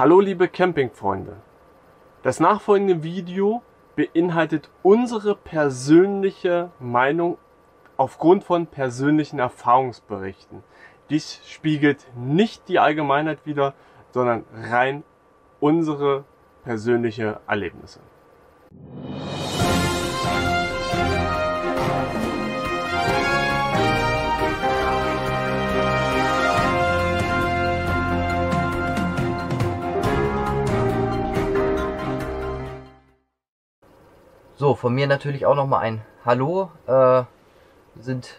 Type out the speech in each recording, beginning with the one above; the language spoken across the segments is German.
Hallo liebe Campingfreunde. Das nachfolgende Video beinhaltet unsere persönliche Meinung aufgrund von persönlichen Erfahrungsberichten. Dies spiegelt nicht die Allgemeinheit wider, sondern rein unsere persönliche Erlebnisse. So, von mir natürlich auch nochmal ein Hallo. Äh, sind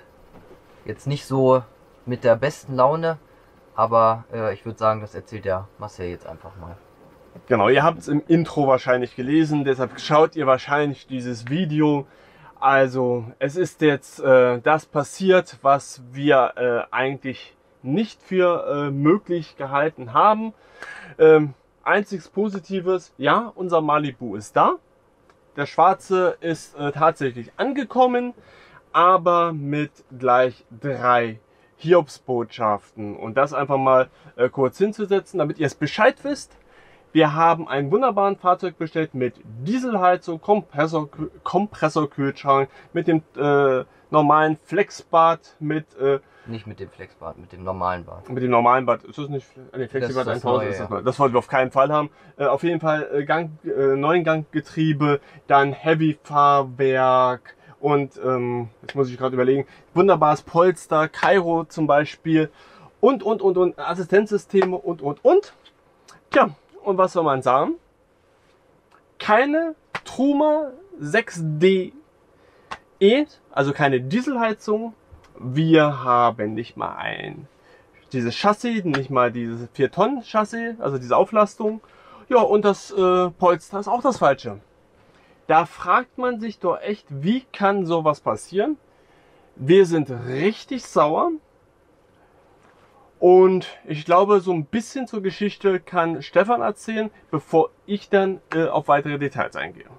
jetzt nicht so mit der besten Laune, aber äh, ich würde sagen, das erzählt der Marcel jetzt einfach mal. Genau, ihr habt es im Intro wahrscheinlich gelesen, deshalb schaut ihr wahrscheinlich dieses Video. Also, es ist jetzt äh, das passiert, was wir äh, eigentlich nicht für äh, möglich gehalten haben. Ähm, einziges Positives, ja, unser Malibu ist da. Der Schwarze ist äh, tatsächlich angekommen, aber mit gleich drei Hiobsbotschaften. Und das einfach mal äh, kurz hinzusetzen, damit ihr es Bescheid wisst. Wir haben einen wunderbaren Fahrzeug bestellt mit Dieselheizung, Kompressor, Kompressorkühlschrank, mit dem äh, normalen Flexbad, mit äh, nicht mit dem Flexbad, mit dem normalen Bad. Mit dem normalen Bad. Ist das nicht nee, Flexibad 1000? Neue, ist das, ja. das wollten wir auf keinen Fall haben. Äh, auf jeden Fall äh, Gang, äh, neuen Ganggetriebe, dann Heavy Fahrwerk und ähm, jetzt muss ich gerade überlegen, wunderbares Polster, Kairo zum Beispiel und und und und Assistenzsysteme und und und. Tja, und was soll man sagen? Keine Truma 6D E, also keine Dieselheizung, wir haben nicht mal ein dieses Chassis, nicht mal dieses 4 Tonnen Chassis, also diese Auflastung. Ja, und das äh, Polster ist auch das Falsche. Da fragt man sich doch echt, wie kann sowas passieren? Wir sind richtig sauer. Und ich glaube, so ein bisschen zur Geschichte kann Stefan erzählen, bevor ich dann äh, auf weitere Details eingehe.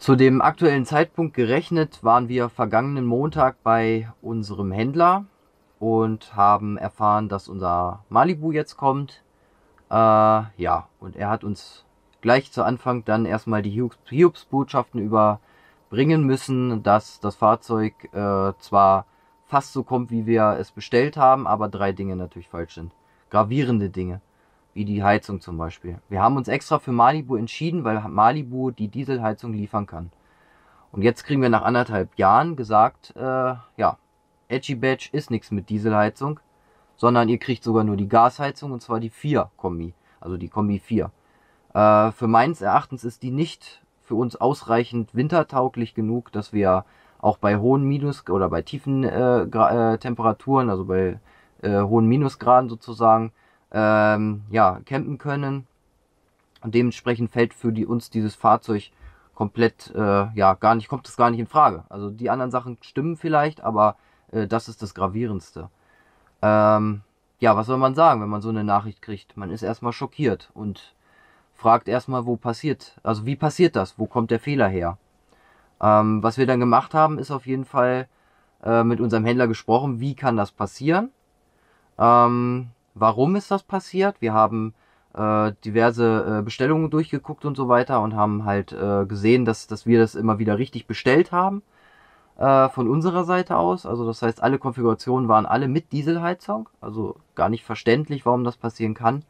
Zu dem aktuellen Zeitpunkt gerechnet waren wir vergangenen Montag bei unserem Händler und haben erfahren, dass unser Malibu jetzt kommt. Äh, ja, und er hat uns gleich zu Anfang dann erstmal die Hiobs-Botschaften überbringen müssen, dass das Fahrzeug äh, zwar fast so kommt, wie wir es bestellt haben, aber drei Dinge natürlich falsch sind. Gravierende Dinge wie die Heizung zum Beispiel. Wir haben uns extra für Malibu entschieden, weil Malibu die Dieselheizung liefern kann. Und jetzt kriegen wir nach anderthalb Jahren gesagt, äh, ja, Edgy Badge ist nichts mit Dieselheizung, sondern ihr kriegt sogar nur die Gasheizung und zwar die 4 Kombi, also die Kombi 4. Äh, für meines Erachtens ist die nicht für uns ausreichend wintertauglich genug, dass wir auch bei hohen Minus- oder bei tiefen äh, äh, Temperaturen, also bei äh, hohen Minusgraden sozusagen, ähm, ja, campen können. Und dementsprechend fällt für die, uns dieses Fahrzeug komplett, äh, ja, gar nicht, kommt es gar nicht in Frage. Also die anderen Sachen stimmen vielleicht, aber äh, das ist das Gravierendste. Ähm, ja, was soll man sagen, wenn man so eine Nachricht kriegt? Man ist erstmal schockiert und fragt erstmal, wo passiert, also wie passiert das? Wo kommt der Fehler her? Ähm, was wir dann gemacht haben, ist auf jeden Fall äh, mit unserem Händler gesprochen, wie kann das passieren? Ähm, warum ist das passiert. Wir haben äh, diverse äh, Bestellungen durchgeguckt und so weiter und haben halt äh, gesehen, dass, dass wir das immer wieder richtig bestellt haben äh, von unserer Seite aus. Also das heißt, alle Konfigurationen waren alle mit Dieselheizung. Also gar nicht verständlich, warum das passieren kann.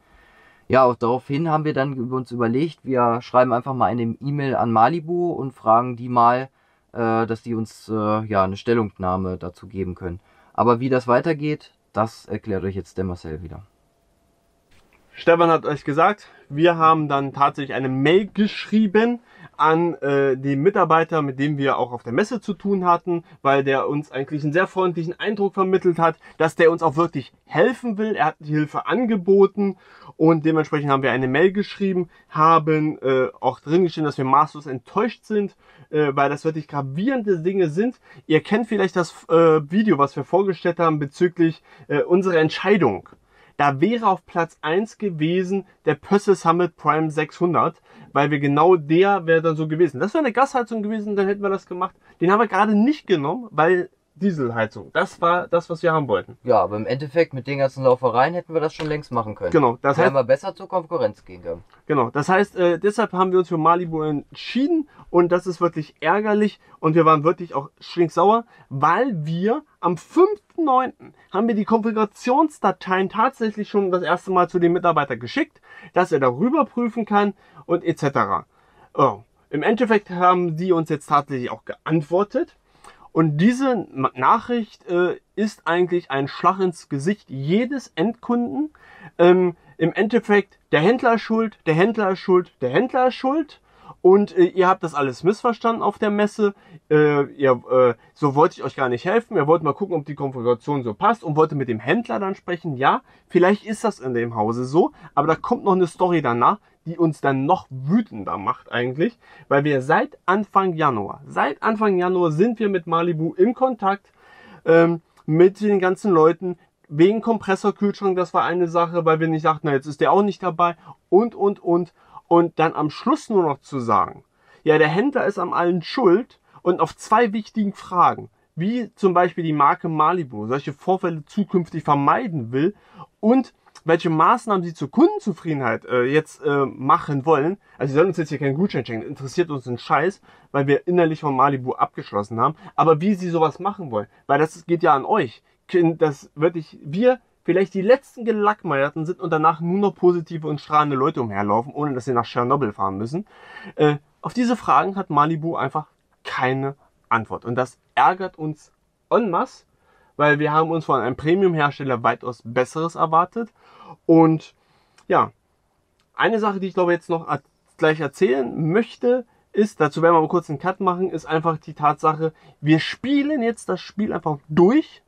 Ja, auch daraufhin haben wir dann uns überlegt, wir schreiben einfach mal eine E-Mail an Malibu und fragen die mal, äh, dass die uns äh, ja eine Stellungnahme dazu geben können. Aber wie das weitergeht, das erklärt euch jetzt der Marcel wieder. Stefan hat euch gesagt, wir haben dann tatsächlich eine Mail geschrieben an äh, den Mitarbeiter, mit dem wir auch auf der Messe zu tun hatten, weil der uns eigentlich einen sehr freundlichen Eindruck vermittelt hat, dass der uns auch wirklich helfen will. Er hat die Hilfe angeboten und dementsprechend haben wir eine Mail geschrieben, haben äh, auch drin geschrieben, dass wir maßlos enttäuscht sind, äh, weil das wirklich gravierende Dinge sind. Ihr kennt vielleicht das äh, Video, was wir vorgestellt haben bezüglich äh, unserer Entscheidung. Da wäre auf Platz 1 gewesen der Pösse Summit Prime 600, weil wir genau der wäre dann so gewesen. Das wäre eine Gasheizung gewesen, dann hätten wir das gemacht. Den haben wir gerade nicht genommen, weil Dieselheizung. Das war das, was wir haben wollten. Ja, aber im Endeffekt mit den ganzen Laufereien hätten wir das schon längst machen können. Genau, das Da heißt, hätten wir besser zur Konkurrenz gehen können. genau, das heißt, äh, deshalb haben wir uns für Malibu entschieden und das ist wirklich ärgerlich und wir waren wirklich auch stinksauer, weil wir am 5.9. haben wir die Konfigurationsdateien tatsächlich schon das erste Mal zu dem Mitarbeiter geschickt, dass er darüber prüfen kann und etc. Oh. Im Endeffekt haben die uns jetzt tatsächlich auch geantwortet. Und diese Nachricht äh, ist eigentlich ein Schlag ins Gesicht jedes Endkunden. Ähm, Im Endeffekt, der Händler ist schuld, der Händler ist schuld, der Händler ist schuld. Und äh, ihr habt das alles missverstanden auf der Messe. Äh, ihr, äh, so wollte ich euch gar nicht helfen. Ihr wollt mal gucken, ob die Konfiguration so passt und wollte mit dem Händler dann sprechen. Ja, vielleicht ist das in dem Hause so, aber da kommt noch eine Story danach, die uns dann noch wütender macht eigentlich, weil wir seit Anfang Januar, seit Anfang Januar sind wir mit Malibu in Kontakt ähm, mit den ganzen Leuten. Wegen Kompressorkühlschrank, das war eine Sache, weil wir nicht dachten, na, jetzt ist der auch nicht dabei und, und, und. Und dann am Schluss nur noch zu sagen, ja, der Händler ist am allen schuld und auf zwei wichtigen Fragen, wie zum Beispiel die Marke Malibu solche Vorfälle zukünftig vermeiden will und welche Maßnahmen sie zur Kundenzufriedenheit äh, jetzt äh, machen wollen. Also sie sollen uns jetzt hier keinen Gutschein schenken, interessiert uns ein Scheiß, weil wir innerlich von Malibu abgeschlossen haben. Aber wie sie sowas machen wollen, weil das geht ja an euch. Das wirklich, wir vielleicht die letzten Gelackmeierten sind und danach nur noch positive und strahlende Leute umherlaufen, ohne dass sie nach Tschernobyl fahren müssen. Äh, auf diese Fragen hat Malibu einfach keine Antwort. Und das ärgert uns en masse, weil wir haben uns von einem Premium-Hersteller weitaus Besseres erwartet. Und ja, eine Sache, die ich glaube jetzt noch gleich erzählen möchte, ist, dazu werden wir mal kurz einen Cut machen, ist einfach die Tatsache, wir spielen jetzt das Spiel einfach durch.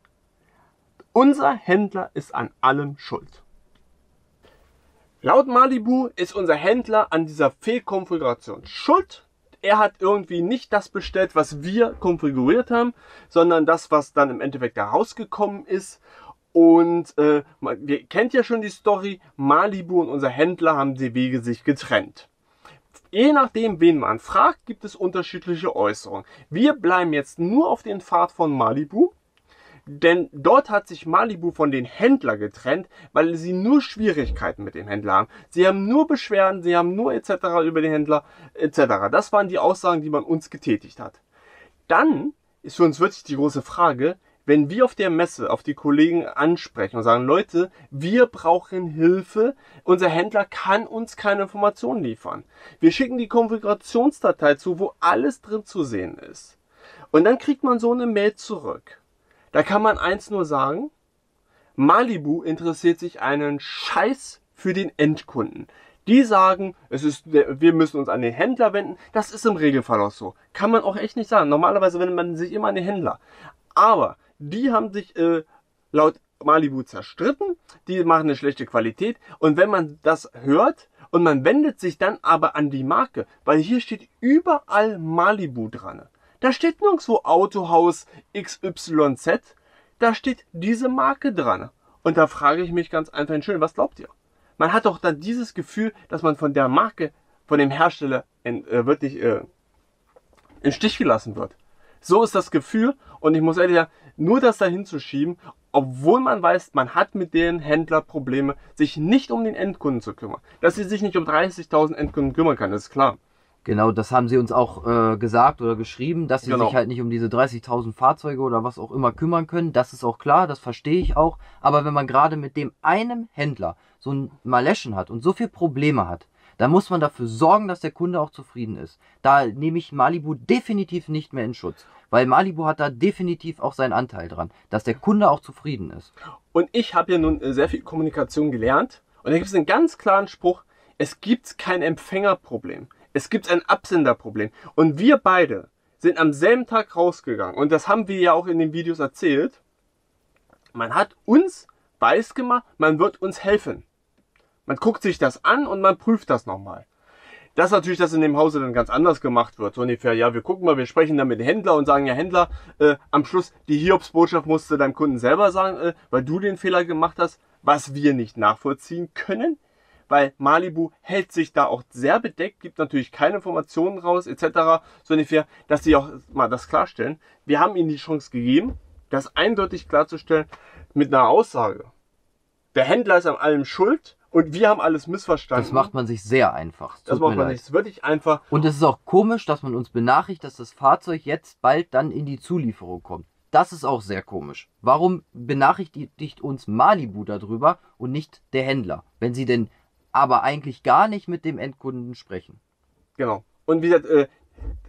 Unser Händler ist an allem schuld. Laut Malibu ist unser Händler an dieser Fehlkonfiguration schuld. Er hat irgendwie nicht das bestellt, was wir konfiguriert haben, sondern das, was dann im Endeffekt da rausgekommen ist. Und äh, wir kennt ja schon die Story, Malibu und unser Händler haben die Wege sich getrennt. Je nachdem, wen man fragt, gibt es unterschiedliche Äußerungen. Wir bleiben jetzt nur auf den Pfad von Malibu. Denn dort hat sich Malibu von den Händler getrennt, weil sie nur Schwierigkeiten mit dem Händler haben. Sie haben nur Beschwerden, sie haben nur etc. über den Händler etc. Das waren die Aussagen, die man uns getätigt hat. Dann ist für uns wirklich die große Frage, wenn wir auf der Messe auf die Kollegen ansprechen und sagen, Leute, wir brauchen Hilfe, unser Händler kann uns keine Informationen liefern. Wir schicken die Konfigurationsdatei zu, wo alles drin zu sehen ist. Und dann kriegt man so eine Mail zurück. Da kann man eins nur sagen, Malibu interessiert sich einen Scheiß für den Endkunden. Die sagen, es ist, wir müssen uns an den Händler wenden. Das ist im Regelfall auch so. Kann man auch echt nicht sagen. Normalerweise wendet man sich immer an den Händler. Aber die haben sich äh, laut Malibu zerstritten. Die machen eine schlechte Qualität. Und wenn man das hört und man wendet sich dann aber an die Marke, weil hier steht überall Malibu dran. Da steht nirgendwo Autohaus XYZ. Da steht diese Marke dran. Und da frage ich mich ganz einfach, schön, was glaubt ihr? Man hat doch dann dieses Gefühl, dass man von der Marke, von dem Hersteller in, äh, wirklich äh, in Stich gelassen wird. So ist das Gefühl und ich muss ehrlich sagen, nur das dahin zu schieben, obwohl man weiß, man hat mit den Händler Probleme, sich nicht um den Endkunden zu kümmern. Dass sie sich nicht um 30.000 Endkunden kümmern kann, ist klar. Genau, das haben sie uns auch äh, gesagt oder geschrieben, dass sie Genau. sich halt nicht um diese 30.000 Fahrzeuge oder was auch immer kümmern können. Das ist auch klar, das verstehe ich auch. Aber wenn man gerade mit dem einem Händler so ein Maleschen hat und so viel Probleme hat, dann muss man dafür sorgen, dass der Kunde auch zufrieden ist. Da nehme ich Malibu definitiv nicht mehr in Schutz. Weil Malibu hat da definitiv auch seinen Anteil dran, dass der Kunde auch zufrieden ist. Und ich habe ja nun äh, sehr viel Kommunikation gelernt. Und da gibt es einen ganz klaren Spruch, es gibt kein Empfängerproblem. Es gibt ein Absenderproblem. Und wir beide sind am selben Tag rausgegangen. Und das haben wir ja auch in den Videos erzählt. Man hat uns weiß gemacht, man wird uns helfen. Man guckt sich das an und man prüft das nochmal. Dass natürlich das in dem Hause dann ganz anders gemacht wird. So ungefähr, ja, wir gucken mal, wir sprechen dann mit dem Händler und sagen, ja, Händler, äh, am Schluss, die Hiobsbotschaft musst du deinem Kunden selber sagen, äh, weil du den Fehler gemacht hast, was wir nicht nachvollziehen können. Weil Malibu hält sich da auch sehr bedeckt, gibt natürlich keine Informationen raus, etc. So ungefähr, dass sie auch mal das klarstellen. Wir haben ihnen die Chance gegeben. das eindeutig klarzustellen mit einer Aussage. Der Händler ist an allem schuld und wir haben alles missverstanden. Das macht man sich sehr einfach. Das macht man sich wirklich einfach. Und es ist auch komisch, dass man uns benachrichtigt, dass das Fahrzeug jetzt bald dann in die Zulieferung kommt. Das ist auch sehr komisch. Warum benachrichtigt uns Malibu darüber und nicht der Händler? Wenn sie denn aber eigentlich gar nicht mit dem Endkunden sprechen. Genau. Und wie gesagt, äh,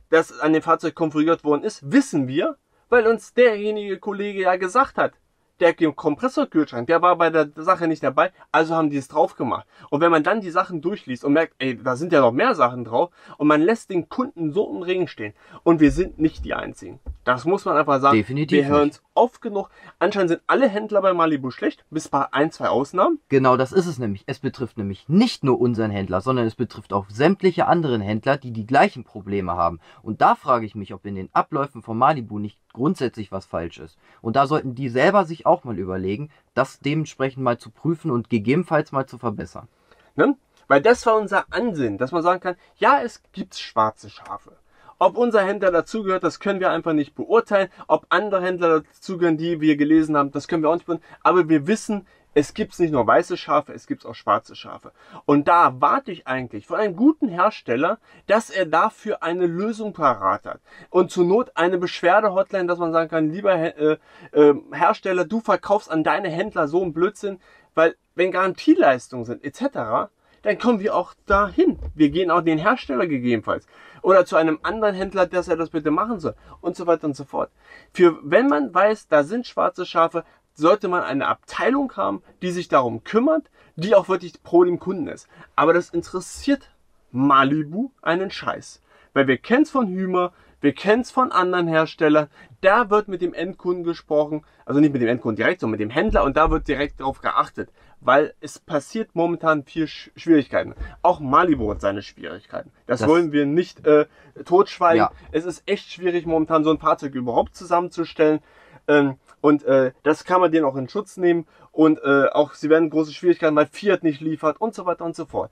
dass an dem Fahrzeug konfiguriert worden ist, wissen wir, weil uns derjenige Kollege ja gesagt hat, der Kompressorkühlschrank, der war bei der Sache nicht dabei, also haben die es drauf gemacht. Und wenn man dann die Sachen durchliest und merkt, ey, da sind ja noch mehr Sachen drauf und man lässt den Kunden so im Regen stehen und wir sind nicht die Einzigen. Das muss man einfach sagen. Definitiv wir hören es oft genug. Anscheinend sind alle Händler bei Malibu schlecht, bis bei ein, zwei Ausnahmen. Genau, das ist es nämlich. Es betrifft nämlich nicht nur unseren Händler, sondern es betrifft auch sämtliche anderen Händler, die die gleichen Probleme haben. Und da frage ich mich, ob in den Abläufen von Malibu nicht grundsätzlich was falsch ist. Und da sollten die selber sich auch mal überlegen, das dementsprechend mal zu prüfen und gegebenenfalls mal zu verbessern. Ne? Weil das war unser Ansinnen, dass man sagen kann, ja, es gibt schwarze Schafe. Ob unser Händler dazugehört, das können wir einfach nicht beurteilen. Ob andere Händler dazugehören, die wir gelesen haben, das können wir auch nicht beurteilen. Aber wir wissen, es gibt nicht nur weiße Schafe, es gibt auch schwarze Schafe. Und da erwarte ich eigentlich von einem guten Hersteller, dass er dafür eine Lösung parat hat. Und zur Not eine Beschwerde-Hotline, dass man sagen kann, lieber äh, äh, Hersteller, du verkaufst an deine Händler so einen Blödsinn, weil wenn Garantieleistungen sind etc., dann kommen wir auch dahin. Wir gehen auch den Hersteller gegebenenfalls. Oder zu einem anderen Händler, dass er das bitte machen soll. Und so weiter und so fort. Für, wenn man weiß, da sind schwarze Schafe, sollte man eine Abteilung haben, die sich darum kümmert, die auch wirklich pro dem Kunden ist. Aber das interessiert Malibu einen Scheiß. Weil wir kennen es von Hümer, wir kennen es von anderen Herstellern. Da wird mit dem Endkunden gesprochen, also nicht mit dem Endkunden direkt, sondern mit dem Händler und da wird direkt darauf geachtet, weil es passiert momentan viel Schwierigkeiten. Auch Malibu hat seine Schwierigkeiten. Das, das wollen wir nicht äh, totschweigen. Ja. Es ist echt schwierig momentan so ein Fahrzeug überhaupt zusammenzustellen. Ähm, und äh, das kann man denen auch in Schutz nehmen. Und äh, auch sie werden große Schwierigkeiten, weil Fiat nicht liefert und so weiter und so fort.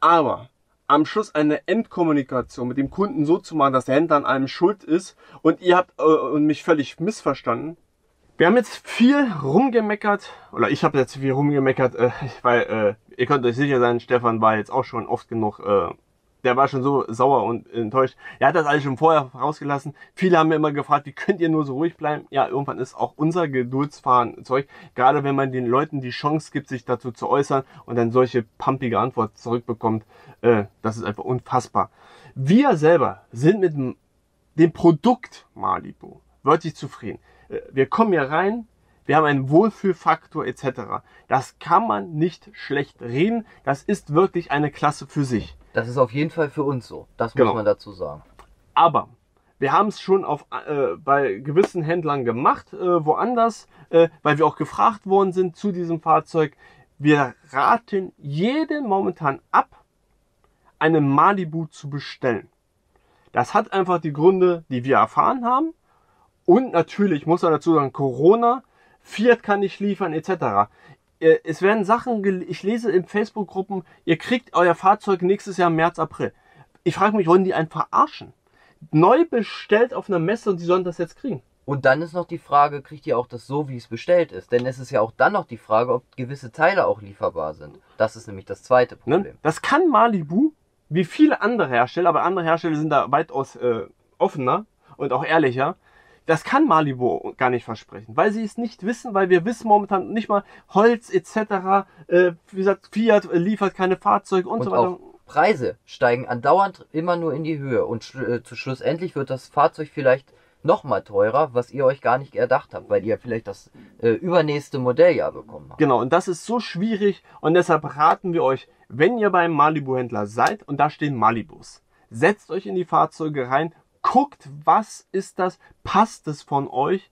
Aber am Schluss eine Endkommunikation mit dem Kunden so zu machen, dass der Händler an einem schuld ist und ihr habt äh, mich völlig missverstanden. Wir haben jetzt viel rumgemeckert, oder ich habe jetzt viel rumgemeckert, äh, weil äh, ihr könnt euch sicher sein, Stefan war jetzt auch schon oft genug äh, der war schon so sauer und enttäuscht. Er hat das alles schon vorher rausgelassen. Viele haben mir immer gefragt, wie könnt ihr nur so ruhig bleiben? Ja, irgendwann ist auch unser Geduldsfahren Zeug. Gerade wenn man den Leuten die Chance gibt, sich dazu zu äußern und dann solche pumpige Antwort zurückbekommt, äh, das ist einfach unfassbar. Wir selber sind mit dem Produkt Malibu wirklich zufrieden. Äh, wir kommen hier rein, wir haben einen Wohlfühlfaktor etc. Das kann man nicht schlecht reden. Das ist wirklich eine Klasse für sich. Das ist auf jeden Fall für uns so. Das muss genau. man dazu sagen. Aber wir haben es schon auf, äh, bei gewissen Händlern gemacht, äh, woanders, äh, weil wir auch gefragt worden sind zu diesem Fahrzeug. Wir raten jeden momentan ab, eine Malibu zu bestellen. Das hat einfach die Gründe, die wir erfahren haben. Und natürlich muss man dazu sagen, Corona, Fiat kann nicht liefern, etc. Es werden Sachen, ich lese in Facebook-Gruppen, ihr kriegt euer Fahrzeug nächstes Jahr im März, April. Ich frage mich, wollen die einen verarschen? Neu bestellt auf einer Messe und die sollen das jetzt kriegen. Und dann ist noch die Frage, kriegt ihr auch das so, wie es bestellt ist? Denn es ist ja auch dann noch die Frage, ob gewisse Teile auch lieferbar sind. Das ist nämlich das zweite ne? Problem. Das kann Malibu, wie viele andere Hersteller, aber andere Hersteller sind da weitaus äh, offener und auch ehrlicher. Das kann Malibu gar nicht versprechen, weil sie es nicht wissen, weil wir wissen momentan nicht mal Holz etc. Äh, wie gesagt, Fiat liefert keine Fahrzeuge und, und so weiter. Auch Preise steigen andauernd immer nur in die Höhe und sch äh, zu schlussendlich wird das Fahrzeug vielleicht noch mal teurer, was ihr euch gar nicht erdacht habt, weil ihr vielleicht das äh, übernächste Modelljahr bekommen habt. Genau, und das ist so schwierig und deshalb raten wir euch, wenn ihr beim Malibu-Händler seid und da stehen Malibus, setzt euch in die Fahrzeuge rein, guckt, was ist das, passt es von euch,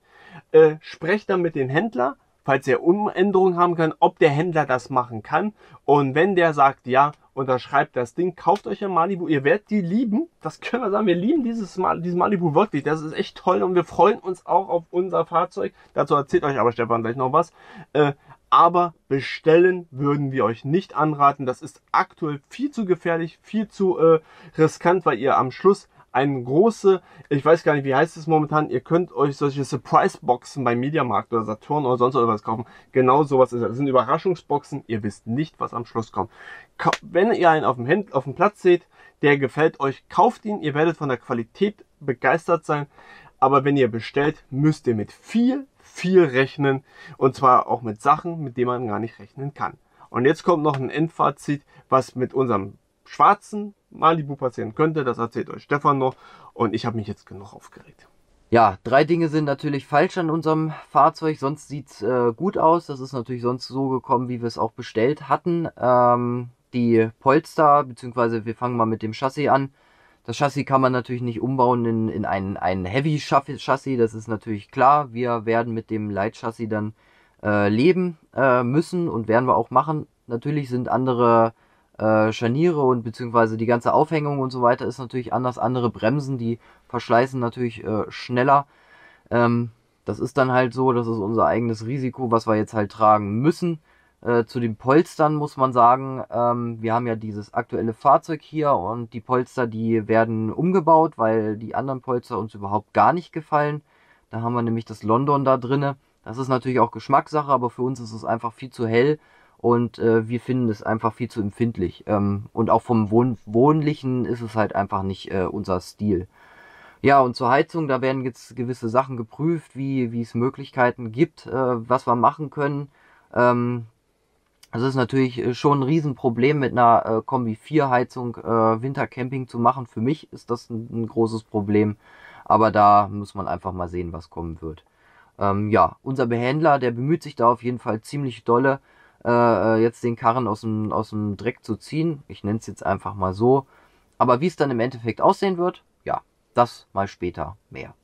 äh, sprecht dann mit dem Händler, falls er Umänderungen haben kann, ob der Händler das machen kann. Und wenn der sagt ja, unterschreibt das Ding, kauft euch ein Malibu, ihr werdet die lieben. Das können wir sagen, wir lieben dieses, Mal, dieses Malibu wirklich. Das ist echt toll und wir freuen uns auch auf unser Fahrzeug. Dazu erzählt euch aber Stefan gleich noch was. Äh, aber bestellen würden wir euch nicht anraten. Das ist aktuell viel zu gefährlich, viel zu äh, riskant, weil ihr am Schluss eine große, ich weiß gar nicht, wie heißt es momentan, ihr könnt euch solche Surprise-Boxen beim Mediamarkt oder Saturn oder sonst was kaufen. Genau sowas ist das. Das sind Überraschungsboxen, ihr wisst nicht, was am Schluss kommt. Wenn ihr einen auf dem, Händ auf dem Platz seht, der gefällt euch, kauft ihn, ihr werdet von der Qualität begeistert sein. Aber wenn ihr bestellt, müsst ihr mit viel, viel rechnen. Und zwar auch mit Sachen, mit denen man gar nicht rechnen kann. Und jetzt kommt noch ein Endfazit, was mit unserem schwarzen Malibu passieren könnte. Das erzählt euch Stefan noch. Und ich habe mich jetzt genug aufgeregt. Ja, drei Dinge sind natürlich falsch an unserem Fahrzeug. Sonst sieht's äh, gut aus. Das ist natürlich sonst so gekommen, wie wir es auch bestellt hatten. Ähm, die Polster, beziehungsweise wir fangen mal mit dem Chassis an. Das Chassis kann man natürlich nicht umbauen in, in ein, ein Heavy-Chassis, das ist natürlich klar. Wir werden mit dem Light-Chassis dann äh, leben äh, müssen und werden wir auch machen. Natürlich sind andere äh, Scharniere und beziehungsweise die ganze Aufhängung und so weiter ist natürlich anders. Andere Bremsen, die verschleißen natürlich äh, schneller. Ähm, das ist dann halt so, das ist unser eigenes Risiko, was wir jetzt halt tragen müssen. Äh, zu den Polstern muss man sagen, ähm, wir haben ja dieses aktuelle Fahrzeug hier und die Polster, die werden umgebaut, weil die anderen Polster uns überhaupt gar nicht gefallen. Da haben wir nämlich das London da drinne. Das ist natürlich auch Geschmackssache, aber für uns ist es einfach viel zu hell und äh, wir finden es einfach viel zu empfindlich. Ähm, und auch vom Wohn Wohnlichen ist es halt einfach nicht äh, unser Stil. Ja, und zur Heizung, da werden jetzt gewisse Sachen geprüft, wie, wie es Möglichkeiten gibt, äh, was wir machen können. Ähm, das ist natürlich äh, schon ein Riesenproblem mit einer äh, Kombi 4 Heizung äh, Wintercamping zu machen. Für mich ist das ein, ein, großes Problem, aber da muss man einfach mal sehen, was kommen wird. Ähm, ja, unser Behändler, der bemüht sich da auf jeden Fall ziemlich dolle, äh, äh, jetzt den Karren aus dem, aus dem Dreck zu ziehen. Ich nenne es jetzt einfach mal so. Aber wie es dann im Endeffekt aussehen wird, ja, das mal später mehr.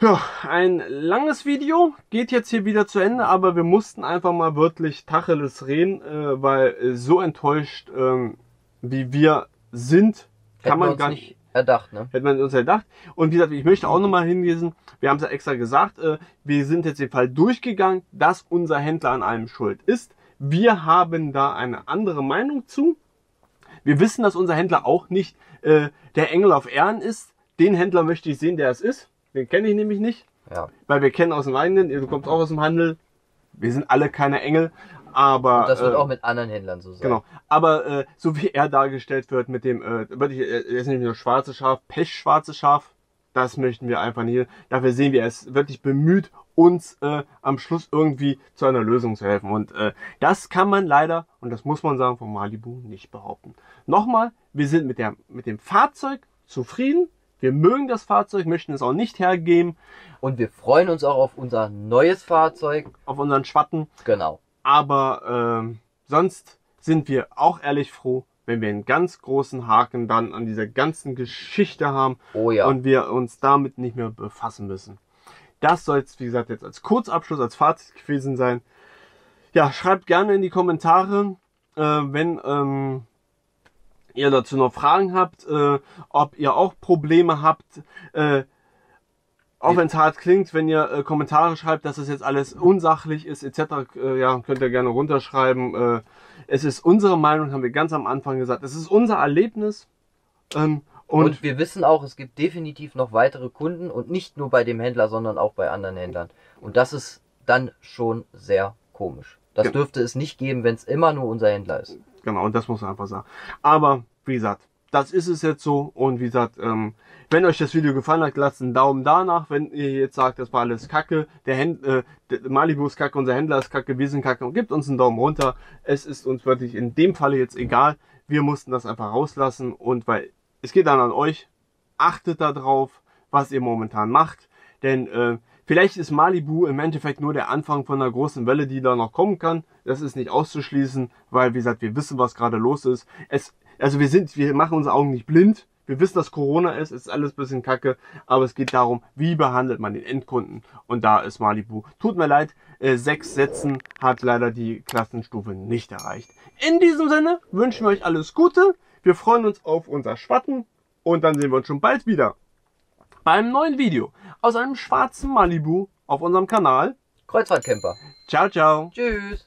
Ja, ein langes Video geht jetzt hier wieder zu Ende, aber wir mussten einfach mal wirklich Tacheles reden, äh, weil so enttäuscht, ähm, wie wir sind, kann man gar nicht erdacht, ne? Hätte man uns erdacht. Und wie gesagt, ich möchte auch nochmal hinlesen, wir haben es ja extra gesagt, äh, wir sind jetzt den Fall durchgegangen, dass unser Händler an allem schuld ist. Wir haben da eine andere Meinung zu. Wir wissen, dass unser Händler auch nicht äh, der Engel auf Ehren ist. Den Händler möchte ich sehen, der es ist. Den kenne ich nämlich nicht. Ja. Weil wir kennen aus dem eigenen, du kommst auch aus dem Handel. Wir sind alle keine Engel. Aber, und das wird äh, auch mit anderen Händlern so sein. Genau. Aber äh, so wie er dargestellt wird mit dem, äh, wirklich, er ist nämlich nur schwarze Schaf, pechschwarze Schaf, das möchten wir einfach nicht. Dafür sehen wir, er ist wirklich bemüht, uns äh, am Schluss irgendwie zu einer Lösung zu helfen. Und äh, das kann man leider, und das muss man sagen, von Malibu nicht behaupten. Nochmal, wir sind mit, der, mit dem Fahrzeug zufrieden. Wir mögen das Fahrzeug, möchten es auch nicht hergeben. Und wir freuen uns auch auf unser neues Fahrzeug. Auf unseren Schwatten. Genau. Aber äh, sonst sind wir auch ehrlich froh, wenn wir einen ganz großen Haken dann an dieser ganzen Geschichte haben oh ja. und wir uns damit nicht mehr befassen müssen. Das soll es, wie gesagt, jetzt als Kurzabschluss, als Fazit gewesen sein. Ja, schreibt gerne in die Kommentare, äh, wenn ähm, ihr dazu noch Fragen habt, äh, ob ihr auch Probleme habt. Äh, auch wenn es hart klingt, wenn ihr äh, Kommentare schreibt, dass es jetzt alles unsachlich ist, etc., äh, ja, könnt ihr gerne runterschreiben. Äh, es ist unsere Meinung, haben wir ganz am Anfang gesagt. Es ist unser Erlebnis. Ähm, und, und, wir wissen auch, es gibt definitiv noch weitere Kunden und nicht nur bei dem Händler, sondern auch bei anderen Händlern. Und das ist dann schon sehr komisch. Das genau. dürfte es nicht geben, wenn es immer nur unser Händler ist. Genau, und das muss man einfach sagen. Aber, wie gesagt, das ist es jetzt so. Und wie gesagt, ähm, wenn euch das Video gefallen hat, lasst einen Daumen da nach. Wenn ihr jetzt sagt, das war alles Kacke, der, Händ äh, Malibu ist Kacke, unser Händler ist Kacke, wir sind Kacke und gebt uns einen Daumen runter. Es ist uns wirklich in dem Falle jetzt egal. Wir mussten das einfach rauslassen und weil es geht dann an euch. Achtet darauf, was ihr momentan macht. Denn äh, vielleicht ist Malibu im Endeffekt nur der Anfang von einer großen Welle, die da noch kommen kann. Das ist nicht auszuschließen, weil wie gesagt, wir wissen, was gerade los ist. Es, also wir sind, wir machen unsere Augen nicht blind. Wir wissen, dass Corona ist, ist alles bisschen kacke, aber es geht darum, wie behandelt man den Endkunden. Und da ist Malibu. Tut mir leid, äh, sechs Sätzen hat leider die Klassenstufe nicht erreicht. In diesem Sinne wünschen wir euch alles Gute. Wir freuen uns auf unser Schwatten und dann sehen wir uns schon bald wieder beim neuen Video aus einem schwarzen Malibu auf unserem Kanal Kreuzfahrtcamper. Ciao, ciao. Tschüss.